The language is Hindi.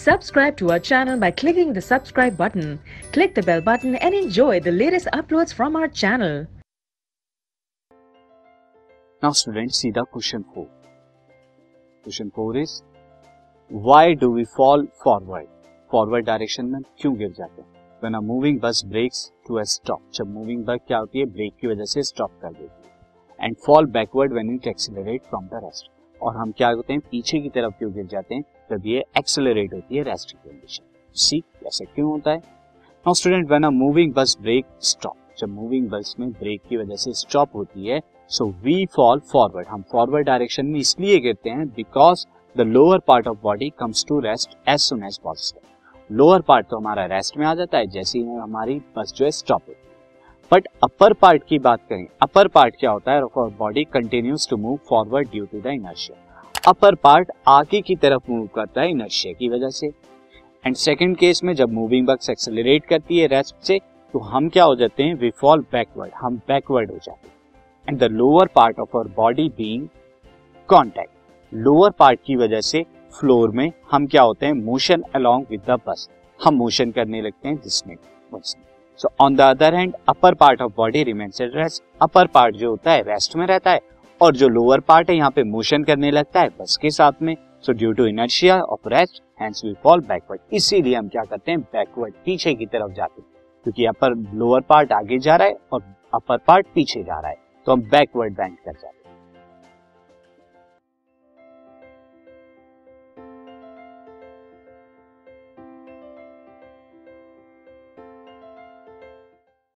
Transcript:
Subscribe to our channel by clicking the subscribe button. Click the bell button and enjoy the latest uploads from our channel. Now student सीधा question four question four is why do we fall forward forward direction में क्यों गिर जाते हैं? When a moving bus brakes to a stop जब मूविंग बस क्या होती है? ब्रेक की वजह से स्टॉप कर देती है। And fall backward when it accelerate from the rest और हम क्या होते हैं, पीछे की तरफ़ क्यों गिर जाते हैं, जब ये एक्सेलरेट होती है रेस्ट की कंडीशन सी ऐसा क्यों होता है? Now student when a moving bus brake stop जब मूविंग बस में ब्रेक की वजह से स्टॉप होती है सो वी फॉल फॉरवर्ड हम फॉरवर्ड डायरेक्शन में इसलिए गिरते हैं because the lower part of body comes to rest as soon as possible lower part तो हमारा रेस्ट में आ जाता है, जैसे ही हमारी बस जो है स्टॉप होती है। बट अपर पार्ट की बात करें अपर पार्ट क्या होता है? Body continues to move forward due to the inertia upper part आगे की तरफ़ मूव करता है इनर्शिया की वजह से। एंड सेकंड केस में जब मूविंग बक्स एक्सेलरेट करती है रेस्ट से तो हम क्या हो जाते हैं? वी फॉल बैकवर्ड हम बैकवर्ड हो जाते हैं। And the lower part of our body being contact lower part की वजह से फ्लोर में हम क्या होते हैं? Motion along with the bus हम मोशन करने लगते हैं जिसमें so on the other hand upper part of body remains at rest upper part जो होता है रेस्ट में रहता है. और जो लोअर पार्ट है, यहाँ पे मोशन करने लगता है, बस के साथ में. So due to inertia of rest hence we fall backward इसीलिए हम क्या करते हैं बैकवर्ड पीछे की तरफ़ जाते हैं. क्योंकि अपर लोअर पार्ट आगे जा रहा है और अपर पार्ट पीछे जा रहा है. तो हम बैकवर्ड बैंड कर जाते हैं.